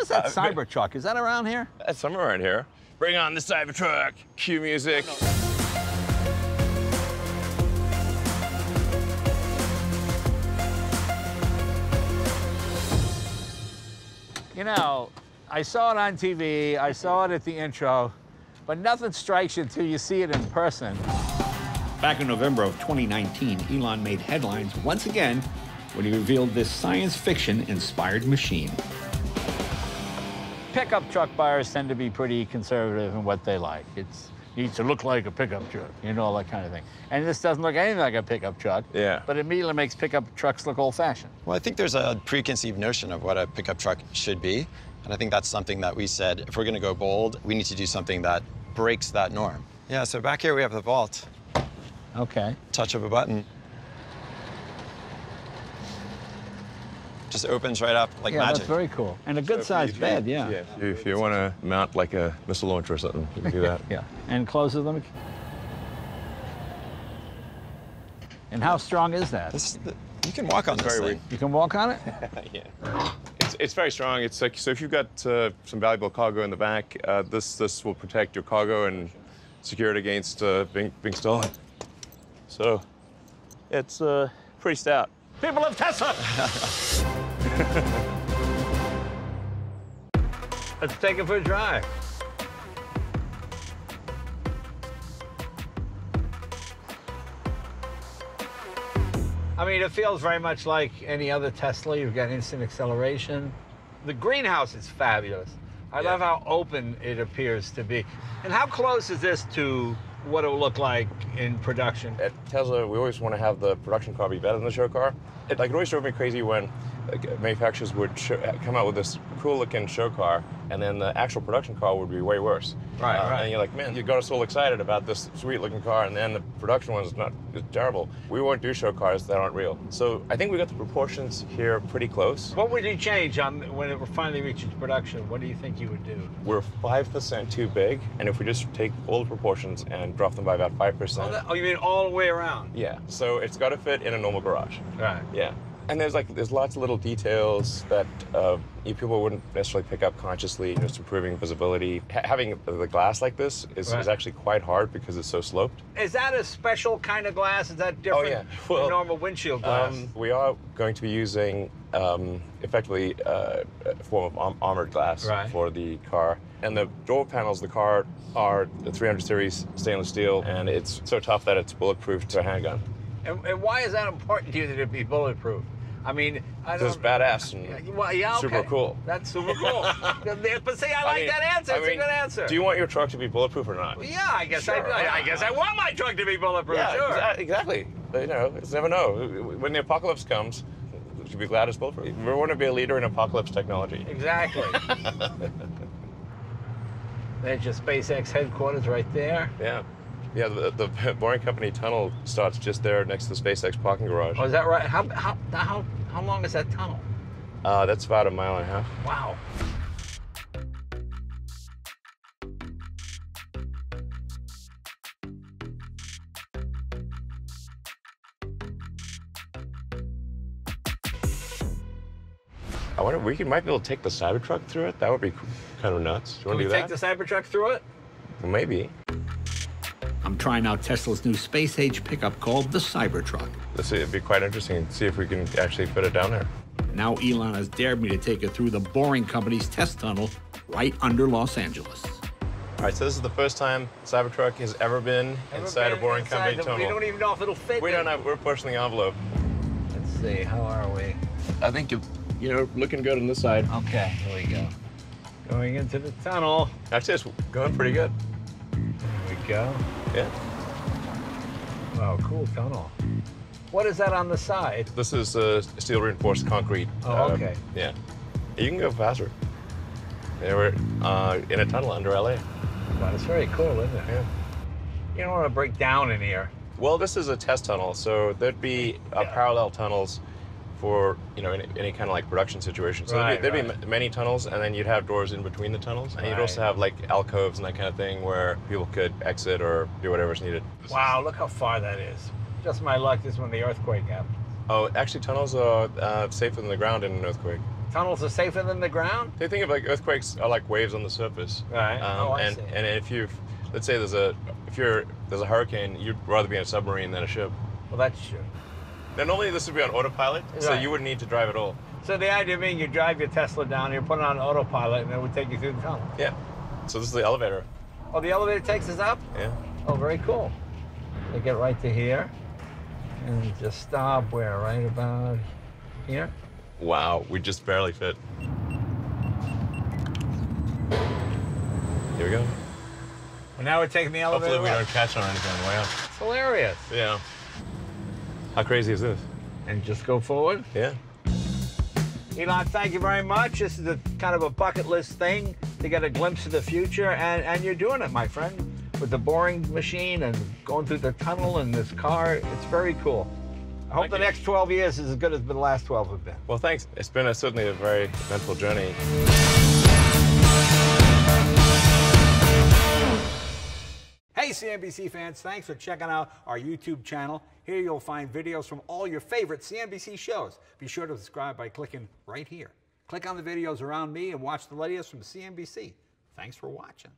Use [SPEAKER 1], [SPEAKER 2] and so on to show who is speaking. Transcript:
[SPEAKER 1] Where's that
[SPEAKER 2] Uh,
[SPEAKER 1] Cybertruck? Is that around here?
[SPEAKER 2] That's somewhere around here. Bring on the Cybertruck. Cue music.
[SPEAKER 1] You know, I saw it on TV, I saw it at the intro, but nothing strikes you until you see it in person. Back in November of 2019, Elon made headlines once again when he revealed this science fiction inspired machine. Pickup truck buyers tend to be pretty conservative in what they like. It needs to look like a pickup truck, you know, all that kind of thing. And this doesn't look anything like a pickup truck.
[SPEAKER 2] Yeah.
[SPEAKER 1] But it immediately makes pickup trucks look old fashioned.
[SPEAKER 3] Well, I think there's a preconceived notion of what a pickup truck should be. And I think that's something that we said, if we're going to go bold, we need to do something that breaks that norm. Yeah, so back here we have the vault.
[SPEAKER 1] Okay.
[SPEAKER 3] Touch of a button. Just opens right up like
[SPEAKER 1] yeah,
[SPEAKER 3] magic.
[SPEAKER 1] that's very cool. And a good sized bed, yeah.
[SPEAKER 2] Yeah. If you want to mount like a missile launcher or something, you can do that.
[SPEAKER 1] Yeah. And closes them. And how strong is that?
[SPEAKER 3] This, you can walk on this
[SPEAKER 2] very
[SPEAKER 3] thing.
[SPEAKER 1] You can walk on it?
[SPEAKER 2] yeah. It's, it's very strong. It's like so if you've got uh, some valuable cargo in the back, uh, this this will protect your cargo and secure it against uh, being being stolen. So it's uh, pretty stout.
[SPEAKER 1] People of Tesla! Let's take it for a drive. I mean, it feels very much like any other Tesla. You've got instant acceleration. The greenhouse is fabulous. I
[SPEAKER 2] Yeah.
[SPEAKER 1] love how open it appears to be. And how close is this to what it will look like in production?
[SPEAKER 2] At Tesla, we always want to have the production car be better than the show car. It, like, it always drove me crazy when manufacturers would show, come out with this cool-looking show car, and then the actual production car would be way worse.
[SPEAKER 1] Right,
[SPEAKER 2] Uh,
[SPEAKER 1] right.
[SPEAKER 2] And you're like, man, you got us all excited about this sweet-looking car, and then the production one is not is terrible. We won't do show cars that aren't real. So I think we got the proportions here pretty close.
[SPEAKER 1] What would you change on when it finally reaches production? What do you think you would do?
[SPEAKER 2] We're five percent too big, and if we just take all the proportions and drop them by about five percent,
[SPEAKER 1] Oh, you mean all the way around?
[SPEAKER 2] yeah. So it's got to fit in a normal garage.
[SPEAKER 1] Right.
[SPEAKER 2] Yeah. And there's like there's lots of little details that uh, you people wouldn't necessarily pick up consciously. You know, Just improving visibility. Ha- having the glass like this is,
[SPEAKER 1] Right.
[SPEAKER 2] is actually quite hard because it's so sloped.
[SPEAKER 1] Is that a special kind of glass? Is that different
[SPEAKER 2] yeah.
[SPEAKER 1] than
[SPEAKER 2] Well,
[SPEAKER 1] normal windshield glass?
[SPEAKER 2] Um, we are going to be using um, effectively uh, a form of arm- armored glass
[SPEAKER 1] Right.
[SPEAKER 2] for the car. And the door panels of the car are the 300 series stainless steel, and it's so tough that it's bulletproof to a handgun.
[SPEAKER 1] and, and why is that important to you that it be bulletproof? I mean, I don't.
[SPEAKER 2] It's badass and
[SPEAKER 1] Well, yeah, okay.
[SPEAKER 2] super cool.
[SPEAKER 1] That's super cool. but see, I like
[SPEAKER 2] mean-
[SPEAKER 1] that answer.
[SPEAKER 2] I
[SPEAKER 1] it's
[SPEAKER 2] mean,
[SPEAKER 1] a good answer.
[SPEAKER 2] Do you want your truck to be bulletproof or not?
[SPEAKER 1] Yeah, I guess I,
[SPEAKER 2] Sure.
[SPEAKER 1] I, I guess I want my truck to be bulletproof.
[SPEAKER 2] Yeah,
[SPEAKER 1] sure.
[SPEAKER 2] exa- exactly. You know, it's never know. When the apocalypse comes, you should be glad it's bulletproof. We want to be a leader in apocalypse technology.
[SPEAKER 1] Exactly. There's your SpaceX headquarters right there.
[SPEAKER 2] Yeah. Yeah, the, the Boring Company tunnel starts just there next to the SpaceX parking garage.
[SPEAKER 1] Oh, is that right? How, how, how, how long is that tunnel?
[SPEAKER 2] Uh, that's about a mile and a half.
[SPEAKER 1] Wow.
[SPEAKER 2] I wonder, we could, might be able to take the Cybertruck through it. That would be kind of nuts. Do you want to do that?
[SPEAKER 1] take the Cybertruck through it?
[SPEAKER 2] Maybe.
[SPEAKER 1] I'm trying out Tesla's new space age pickup called the Cybertruck.
[SPEAKER 2] Let's see, it'd be quite interesting to see if we can actually fit it down there.
[SPEAKER 1] Now Elon has dared me to take it through the Boring Company's test tunnel right under Los Angeles.
[SPEAKER 2] All right, so this is the first time Cybertruck has ever been inside a Boring Company tunnel.
[SPEAKER 1] We don't even know if it'll fit.
[SPEAKER 2] We don't know. We're pushing the envelope.
[SPEAKER 1] Let's see. How are we?
[SPEAKER 2] I think you, you know, looking good on this side.
[SPEAKER 1] Okay, here we go. Going into the tunnel.
[SPEAKER 2] Actually, it's going pretty good.
[SPEAKER 1] Go.
[SPEAKER 2] Yeah.
[SPEAKER 1] Wow, cool tunnel. What is that on the side?
[SPEAKER 2] This is uh, steel reinforced concrete.
[SPEAKER 1] Oh,
[SPEAKER 2] uh,
[SPEAKER 1] okay.
[SPEAKER 2] Yeah. You can go faster. Yeah, we're uh, in a tunnel under LA.
[SPEAKER 1] Wow, it's very cool, isn't it?
[SPEAKER 2] Yeah.
[SPEAKER 1] You don't want to break down in here.
[SPEAKER 2] Well, this is a test tunnel, so there'd be uh,
[SPEAKER 1] Yeah.
[SPEAKER 2] parallel tunnels for you know any, any kind of like production situation. So
[SPEAKER 1] Right,
[SPEAKER 2] there'd, be, there'd
[SPEAKER 1] right.
[SPEAKER 2] be many tunnels, and then you'd have doors in between the tunnels, and you'd also have like alcoves and that kind of thing where people could exit or do whatever's needed.
[SPEAKER 1] Wow, look how far that is. Just my luck, this is when the earthquake happened.
[SPEAKER 2] Oh, actually, tunnels are uh, safer than the ground in an earthquake.
[SPEAKER 1] tunnels are safer than the ground?
[SPEAKER 2] They think of like earthquakes are like waves on the surface.
[SPEAKER 1] Right. Oh, I
[SPEAKER 2] and
[SPEAKER 1] see.
[SPEAKER 2] and if you, let's say there's a if you're there's a hurricane, you'd rather be in a submarine than a ship.
[SPEAKER 1] Well, that's true.
[SPEAKER 2] Now normally this would be on autopilot, so
[SPEAKER 1] Right.
[SPEAKER 2] you wouldn't need to drive at all.
[SPEAKER 1] So the idea being you drive your Tesla down, you put it on autopilot, and it would take you through the tunnel.
[SPEAKER 2] Yeah. So this is the elevator.
[SPEAKER 1] Oh, the elevator takes us up?
[SPEAKER 2] Yeah.
[SPEAKER 1] Oh, very cool. They get right to here and just stop where? Right about here?
[SPEAKER 2] Wow, we just barely fit. Here we go.
[SPEAKER 1] Well, now we're taking the elevator
[SPEAKER 2] Hopefully we
[SPEAKER 1] up.
[SPEAKER 2] don't catch on anything on the way up.
[SPEAKER 1] It's hilarious.
[SPEAKER 2] Yeah. How crazy is this?
[SPEAKER 1] And just go forward.
[SPEAKER 2] Yeah.
[SPEAKER 1] Elon, thank you very much. This is a kind of a bucket list thing to get a glimpse of the future, and, and you're doing it, my friend, with the boring machine and going through the tunnel and this car. It's very cool. I hope
[SPEAKER 2] Thank
[SPEAKER 1] the
[SPEAKER 2] you.
[SPEAKER 1] next 12 years is as good as the last 12 have been.
[SPEAKER 2] Well, thanks. It's been a, certainly a very eventful journey.
[SPEAKER 1] CNBC fans, thanks for checking out our YouTube channel. Here you'll find videos from all your favorite CNBC shows. Be sure to subscribe by clicking right here. Click on the videos around me and watch the latest from CNBC. Thanks for watching.